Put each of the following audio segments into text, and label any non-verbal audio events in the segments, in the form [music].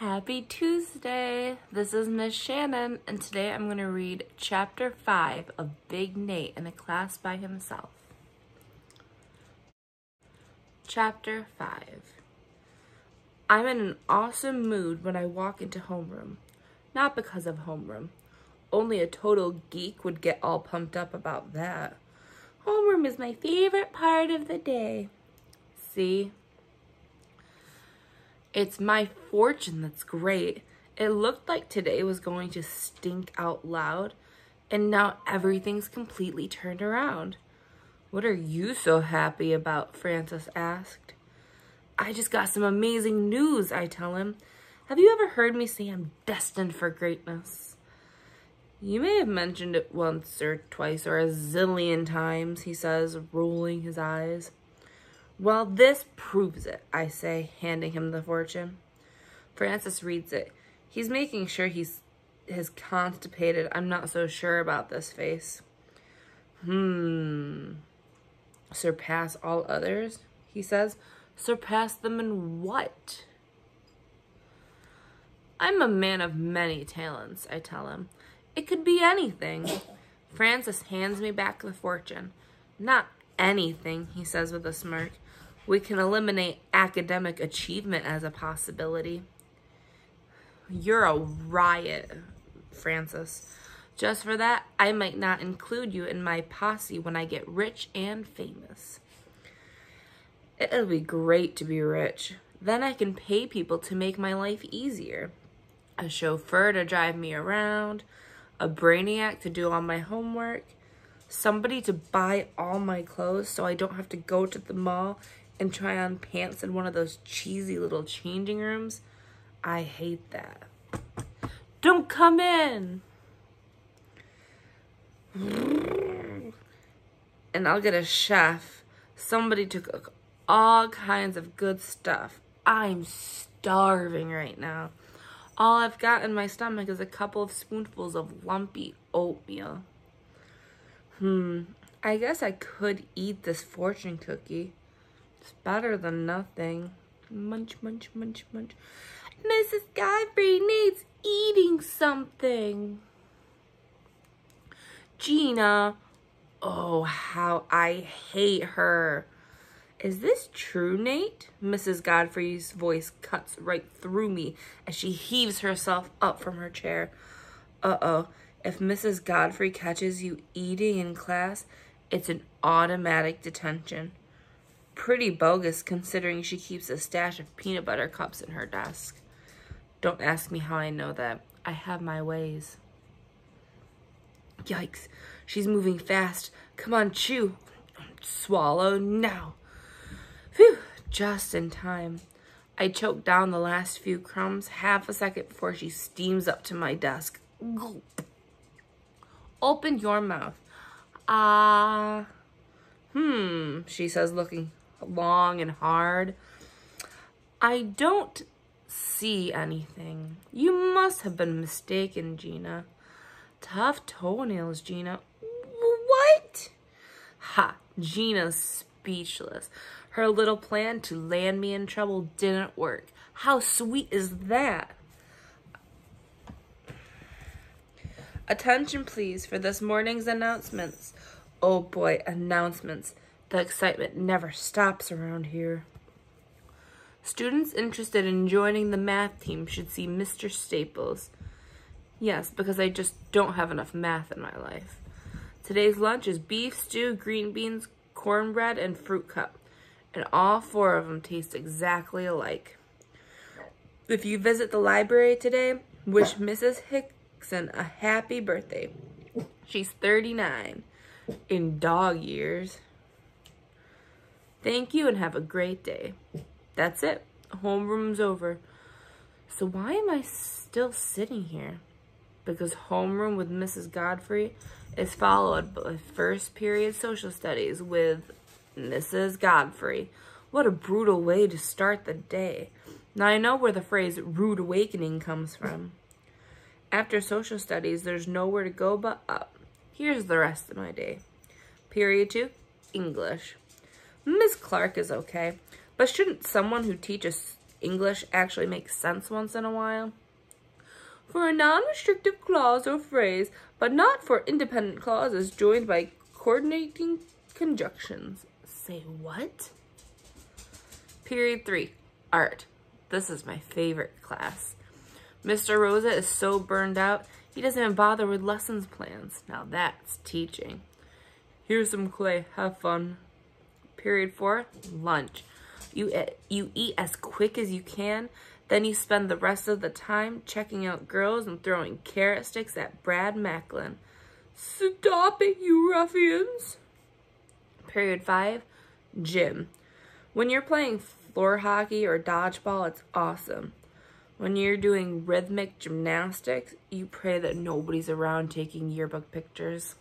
Happy Tuesday! This is Miss Shannon, and today I'm going to read Chapter 5 of Big Nate in a class by himself. Chapter 5 I'm in an awesome mood when I walk into homeroom. Not because of homeroom. Only a total geek would get all pumped up about that. Homeroom is my favorite part of the day. See? It's my fortune that's great. It looked like today was going to stink out loud, and now everything's completely turned around. What are you so happy about? Francis asked. I just got some amazing news, I tell him. Have you ever heard me say I'm destined for greatness? You may have mentioned it once or twice or a zillion times, he says, rolling his eyes. Well, this proves it, I say, handing him the fortune. Francis reads it. He's making sure he's his constipated, I'm not so sure about this face. Hmm. Surpass all others, he says. Surpass them in what? I'm a man of many talents, I tell him. It could be anything. Francis hands me back the fortune. Not anything, he says with a smirk. We can eliminate academic achievement as a possibility. You're a riot, Francis. Just for that, I might not include you in my posse when I get rich and famous. It'll be great to be rich. Then I can pay people to make my life easier. A chauffeur to drive me around, a brainiac to do all my homework, somebody to buy all my clothes so I don't have to go to the mall and try on pants in one of those cheesy little changing rooms. I hate that. Don't come in. And I'll get a chef. Somebody to cook all kinds of good stuff. I'm starving right now. All I've got in my stomach is a couple of spoonfuls of lumpy oatmeal. Hmm, I guess I could eat this fortune cookie. It's better than nothing. Munch, munch, munch, munch. Mrs. Godfrey Nate's eating something. Gina. Oh, how I hate her. Is this true, Nate? Mrs. Godfrey's voice cuts right through me as she heaves herself up from her chair. Uh-oh. If Mrs. Godfrey catches you eating in class, it's an automatic detention pretty bogus considering she keeps a stash of peanut butter cups in her desk. Don't ask me how I know that. I have my ways. Yikes. She's moving fast. Come on, chew. Swallow now. Phew, just in time. I choke down the last few crumbs half a second before she steams up to my desk. Gulp. Open your mouth. Ah. Uh, hmm, she says, looking long and hard. I don't see anything. You must have been mistaken, Gina. Tough toenails, Gina. What? Ha, Gina's speechless. Her little plan to land me in trouble didn't work. How sweet is that? Attention, please, for this morning's announcements. Oh boy, announcements. The excitement never stops around here. Students interested in joining the math team should see Mr. Staples. Yes, because I just don't have enough math in my life. Today's lunch is beef stew, green beans, cornbread, and fruit cup. And all four of them taste exactly alike. If you visit the library today, wish Mrs. Hickson a happy birthday. She's 39 in dog years. Thank you and have a great day. That's it. Homeroom's over. So why am I still sitting here? Because homeroom with Mrs. Godfrey is followed by first period social studies with Mrs. Godfrey. What a brutal way to start the day. Now I know where the phrase rude awakening comes from. After social studies, there's nowhere to go but up. Here's the rest of my day. Period two, English. Miss Clark is okay, but shouldn't someone who teaches English actually make sense once in a while. For a non-restrictive clause or phrase, but not for independent clauses joined by coordinating conjunctions. Say what? Period 3. Art. This is my favorite class. Mr. Rosa is so burned out, he doesn't even bother with lessons plans. Now that's teaching. Here's some clay. Have fun. Period 4. Lunch. You, you eat as quick as you can, then you spend the rest of the time checking out girls and throwing carrot sticks at Brad Macklin. Stop it, you ruffians! Period 5. Gym. When you're playing floor hockey or dodgeball, it's awesome. When you're doing rhythmic gymnastics, you pray that nobody's around taking yearbook pictures.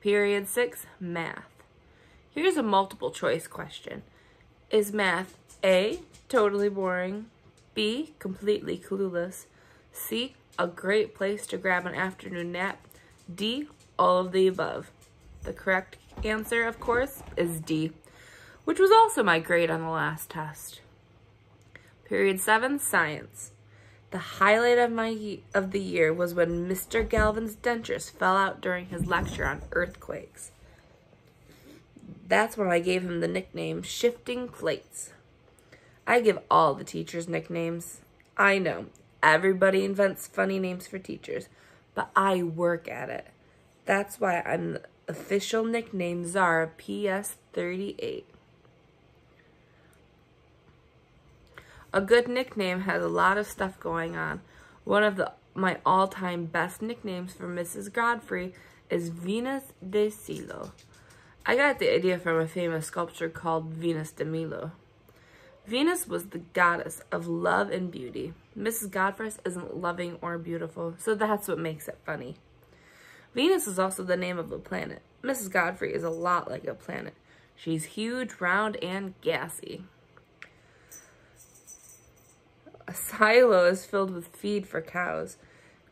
Period 6. Math. Here's a multiple choice question. Is math A. Totally boring, B. Completely clueless, C. A great place to grab an afternoon nap, D. All of the above? The correct answer, of course, is D, which was also my grade on the last test. Period 7, Science. The highlight of my of the year was when Mr. Galvin's dentures fell out during his lecture on earthquakes. That's when I gave him the nickname Shifting Plates. I give all the teachers nicknames. I know, everybody invents funny names for teachers, but I work at it. That's why I'm the official nickname Zara PS38. A good nickname has a lot of stuff going on. One of the my all-time best nicknames for Mrs. Godfrey is Venus de Silo. I got the idea from a famous sculpture called Venus de Milo. Venus was the goddess of love and beauty. Mrs. Godfrey isn't loving or beautiful, so that's what makes it funny. Venus is also the name of a planet. Mrs. Godfrey is a lot like a planet. She's huge, round, and gassy. A silo is filled with feed for cows.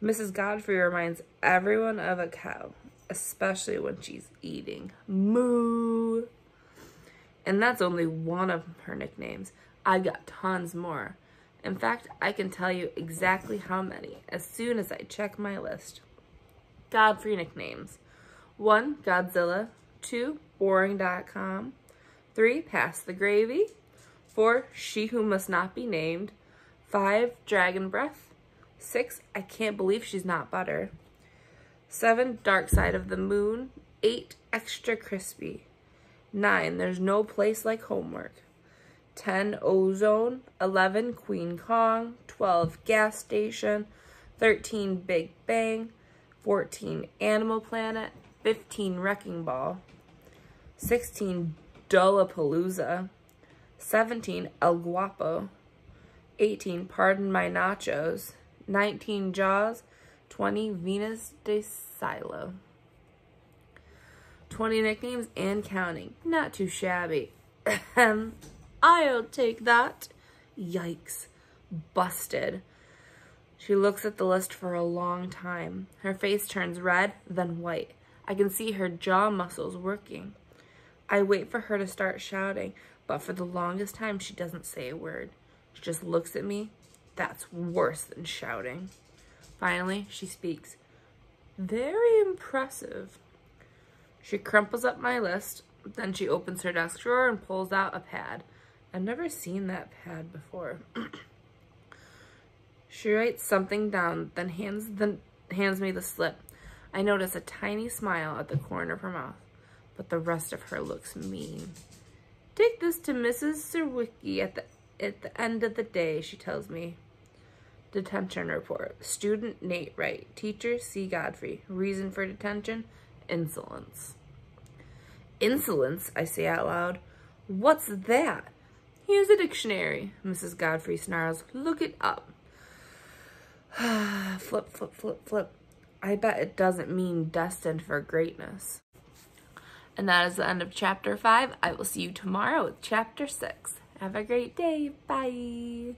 Mrs. Godfrey reminds everyone of a cow especially when she's eating. Moo! And that's only one of her nicknames. I got tons more. In fact, I can tell you exactly how many as soon as I check my list. Godfrey nicknames. 1. Godzilla. 2. Boring.com. 3. Pass the Gravy. 4. She Who Must Not Be Named. 5. Dragon Breath. 6. I Can't Believe She's Not Butter. 7. Dark Side of the Moon. 8. Extra Crispy. 9. There's No Place Like Homework. 10. Ozone. 11. Queen Kong. 12. Gas Station. 13. Big Bang. 14. Animal Planet. 15. Wrecking Ball. 16. Dullapalooza. 17. El Guapo. 18. Pardon My Nachos. 19. Jaws. 20 Venus de Silo. 20 nicknames and counting. Not too shabby. I'll take that. Yikes. Busted. She looks at the list for a long time. Her face turns red, then white. I can see her jaw muscles working. I wait for her to start shouting, but for the longest time she doesn't say a word. She just looks at me. That's worse than shouting. Finally, she speaks. Very impressive. She crumples up my list, then she opens her desk drawer and pulls out a pad. I've never seen that pad before. [clears throat] she writes something down, then hands, the, hands me the slip. I notice a tiny smile at the corner of her mouth, but the rest of her looks mean. Take this to Mrs. Czerwicki at the, at the end of the day, she tells me. Detention report. Student Nate Wright. Teacher C. Godfrey. Reason for detention? Insolence. Insolence, I say out loud. What's that? Here's a dictionary, Mrs. Godfrey snarls. Look it up. [sighs] flip, flip, flip, flip. I bet it doesn't mean destined for greatness. And that is the end of chapter 5. I will see you tomorrow with chapter 6. Have a great day. Bye.